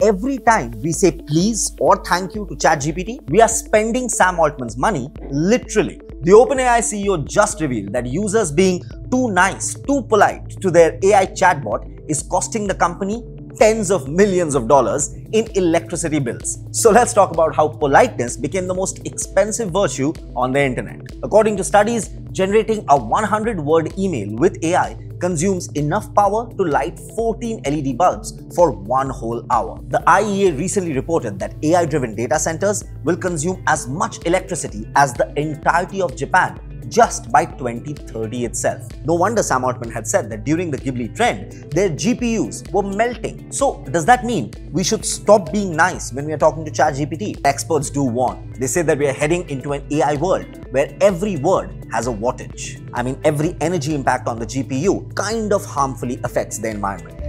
Every time we say please or thank you to ChatGPT, we are spending Sam Altman's money literally. The OpenAI CEO just revealed that users being too nice, too polite to their AI chatbot is costing the company tens of millions of dollars in electricity bills. So let's talk about how politeness became the most expensive virtue on the internet. According to studies, generating a 100 word email with AI consumes enough power to light 14 LED bulbs for one whole hour. The IEA recently reported that AI driven data centers will consume as much electricity as the entirety of Japan just by 2030 itself. No wonder Sam Altman had said that during the Ghibli trend, their GPUs were melting. So does that mean we should stop being nice when we are talking to ChatGPT? Experts do warn. They say that we are heading into an AI world where every word has a wattage. I mean, every energy impact on the GPU kind of harmfully affects the environment.